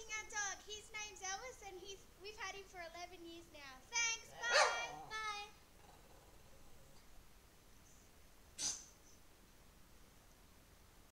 watching our dog. His name's Elvis, and he's we've had him for 11 years now. Thanks, bye.